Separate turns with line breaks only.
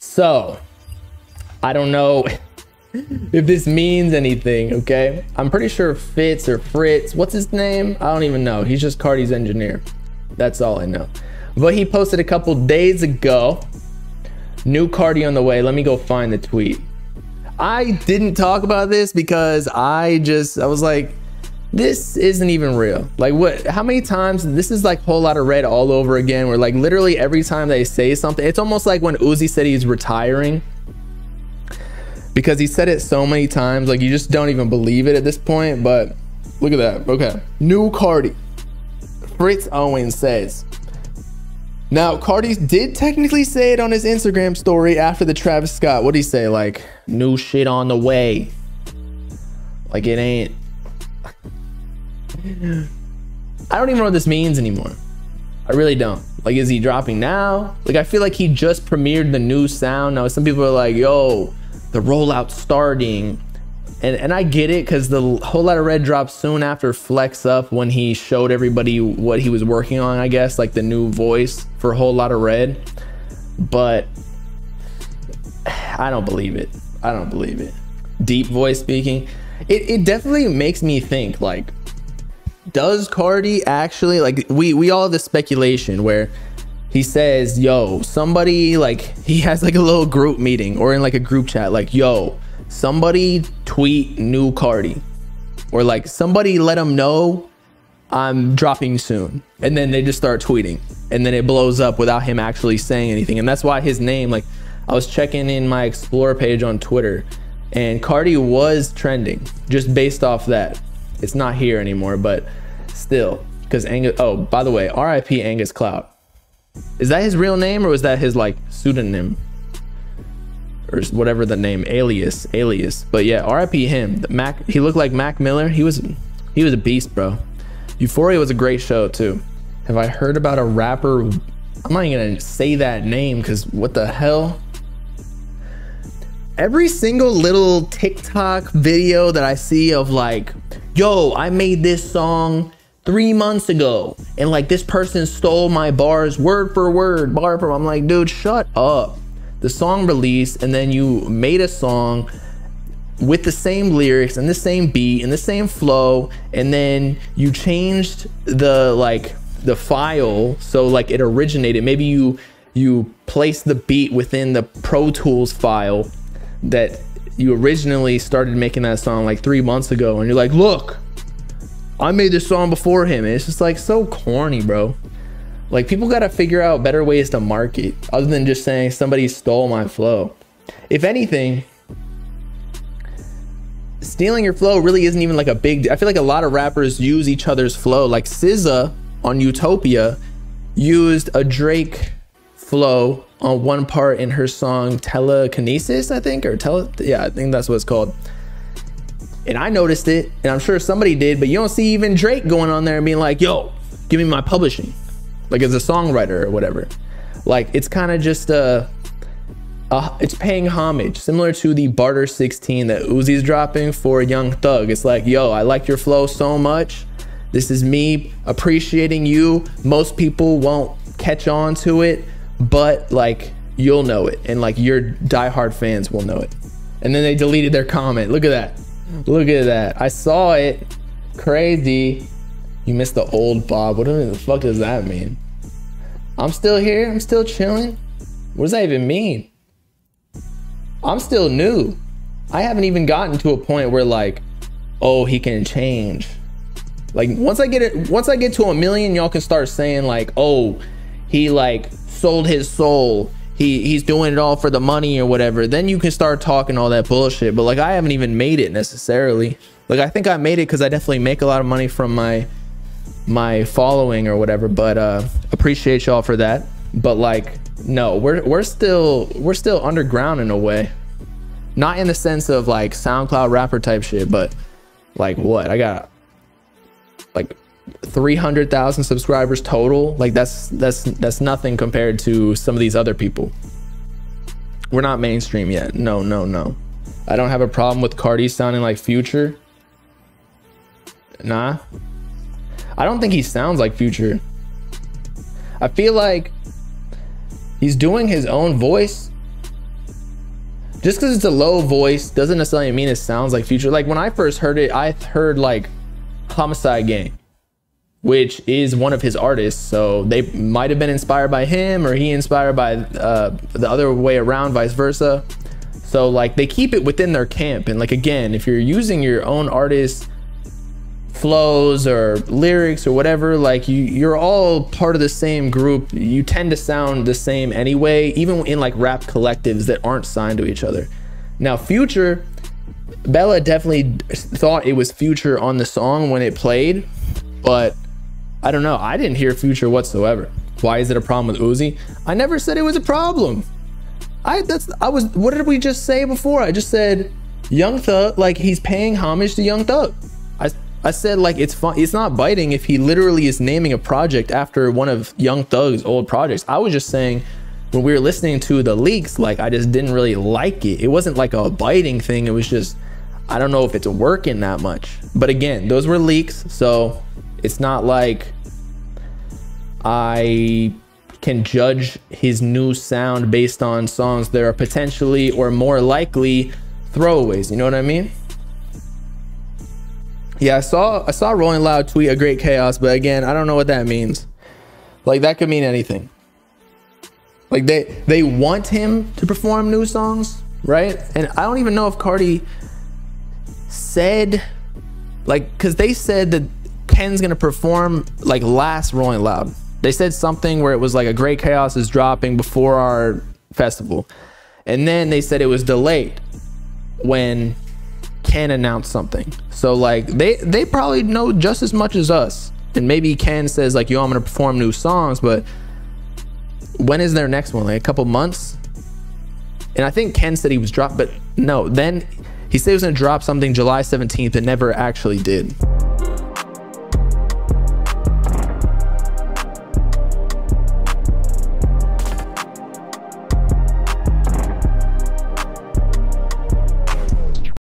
So, I don't know if this means anything, okay? I'm pretty sure Fitz or Fritz, what's his name? I don't even know. He's just Carti's engineer. That's all I know. But he posted a couple days ago. New Carti on the way. Let me go find the tweet. I didn't talk about this because I just, I was like, this isn't even real. Like what, how many times, this is like Whole Lotta Red all over again, where like literally every time they say something, it's almost like when Uzi said he's retiring because he said it so many times, like you just don't even believe it at this point, but look at that. Okay. New Carti. Fritz Owens says, now, Carti did technically say it on his Instagram story after the Travis Scott. What did he say? Like, new shit on the way. Like, it ain't. I don't even know what this means anymore. I really don't. Like, is he dropping now? Like, I feel like he just premiered the new sound. Now, some people are like, yo, the rollout starting. And, and I get it because the Whole Lotta Red dropped soon after Flex Up when he showed everybody what he was working on, I guess, like the new voice for a Whole Lotta Red. But I don't believe it. I don't believe it. Deep voice speaking. It, it definitely makes me think like, does Carti actually like we we all have this speculation where he says, yo, somebody like he has like a little group meeting or in like a group chat, like, yo, somebody tweet new Carti or like somebody let them know I'm dropping soon. And then they just start tweeting and then it blows up without him actually saying anything. And that's why his name, like I was checking in my explore page on Twitter and Carti was trending just based off that. It's not here anymore, but still. Because Angus, oh, by the way, RIP Angus Cloud. Is that his real name or was that his like pseudonym? or whatever the name alias alias. But yeah rip him. The mac he looked like mac miller. He was he was a beast bro. Euphoria was a great show too. Have i heard about a rapper? I'm not even gonna say that name because what the hell? Every single little tiktok video that i see of like yo i made this song three months ago and like this person stole my bars word for word bar for i'm like dude shut up. The song released and then you made a song with the same lyrics and the same beat and the same flow and then you changed the like the file so like it originated. Maybe you you placed the beat within the pro tools file that you originally started making that song like three months ago and you're like look i made this song before him and it's just like so corny bro like people got to figure out better ways to market other than just saying somebody stole my flow. If anything, stealing your flow really isn't even like a big I feel like a lot of rappers use each other's flow. Like SZA on Utopia used a Drake flow on one part in her song Telekinesis, I think, or tele yeah, I think that's what it's called. And I noticed it, and I'm sure somebody did, but you don't see even Drake going on there and being like, yo, give me my publishing like as a songwriter or whatever. Like it's kind of just a, a, it's paying homage, similar to the Barter 16 that Uzi's dropping for Young Thug. It's like, yo, I like your flow so much. This is me appreciating you. Most people won't catch on to it, but like you'll know it, and like your diehard fans will know it. And then they deleted their comment. Look at that. Look at that. I saw it. Crazy. You missed the old Bob. What the fuck does that mean? I'm still here. I'm still chilling. What does that even mean? I'm still new. I haven't even gotten to a point where like, oh, he can change. Like once I get it, once I get to a million, y'all can start saying like, oh, he like sold his soul. He he's doing it all for the money or whatever. Then you can start talking all that bullshit. But like I haven't even made it necessarily. Like I think I made it because I definitely make a lot of money from my my following or whatever but uh appreciate y'all for that but like no we're we're still we're still underground in a way not in the sense of like soundcloud rapper type shit but like what i got like 300,000 subscribers total like that's that's that's nothing compared to some of these other people we're not mainstream yet no no no i don't have a problem with carti sounding like future nah I don't think he sounds like Future. I feel like He's doing his own voice. Just because it's a low voice doesn't necessarily mean it sounds like Future. Like when I first heard it, I heard like Homixide Gang, which is one of his artists. So they might have been inspired by him or he inspired by uh, the other way around, vice versa. So like they keep it within their camp. And like again, if you're using your own artist flows or lyrics or whatever like you you're all part of the same group you tend to sound the same anyway even in like rap collectives that aren't signed to each other now future bella definitely thought it was future on the song when it played but i don't know i didn't hear future whatsoever why is it a problem with uzi i never said it was a problem i that's i was what did we just say before i just said young thug like he's paying homage to young thug i I said like it's fun. It's not biting if he literally is naming a project after one of Young Thug's old projects. I was just saying when we were listening to the leaks, like I just didn't really like it. It wasn't like a biting thing. It was just I don't know if it's working that much. But again, those were leaks, so it's not like I can judge his new sound based on songs that are potentially or more likely throwaways. You know what I mean? Yeah, I saw I saw Rolling Loud tweet a great chaos, but again, I don't know what that means. Like that could mean anything. Like they they want him to perform new songs, right? And I don't even know if Carti said like cuz they said that Ken's going to perform like last Rolling Loud. They said something where it was like a great chaos is dropping before our festival. And then they said it was delayed when Ken announced something. So like they they probably know just as much as us. And maybe Ken says like, "Yo, I'm gonna perform new songs," but when is their next one? Like a couple months? And I think Ken said he was dropped, but no. Then he said he was gonna drop something July 17th, and never actually did.